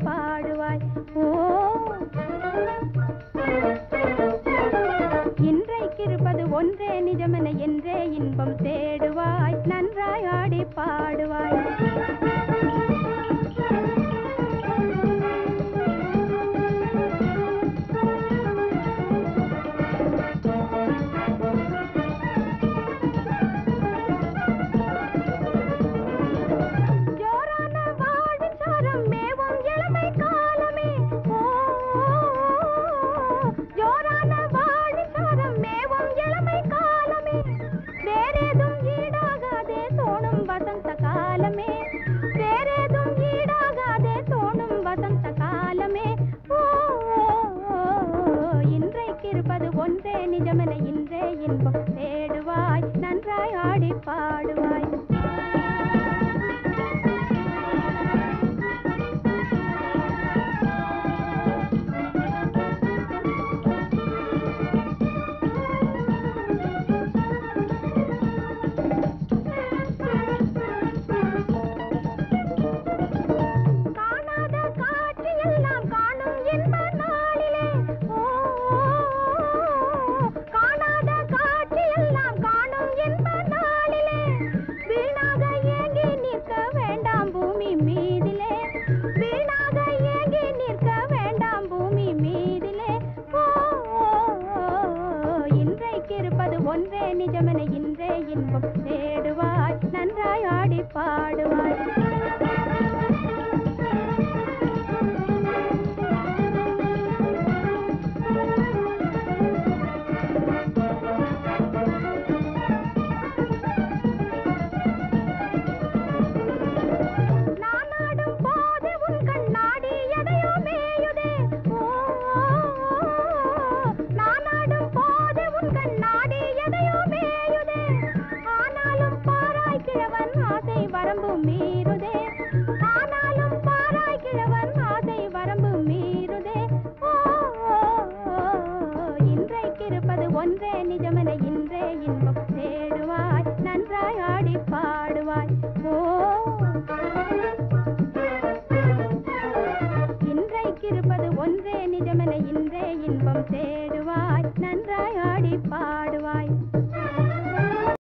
பாடுவாய். ஓ. இன்றைக்கிருப்பது ஒன்றே நிஜமென என்றே இன்பம் தேடுவாய். நன்றாய் ஆடி பாடுவாய். ஒன்றே நிஜமென இன்றே இன்பம் தேடுவாய் நன்றாய் ஆடி பாடுவாய். ஒன்றே நிஜமென இன்றே இன்பம் தேடுவாய். நன்றாய் ஆடி பாடு ஒன்றே நிஜமென இன்றே இன்பம் தேடுவாய் நன்றாய் ஆடி பாடுவாய். ஓ இன்றைக்கிருப்பது ஒன்றே நிஜமென இன்றே இன்பம் தேடுவாய் நன்றாய் ஆடி பாடுவாய்.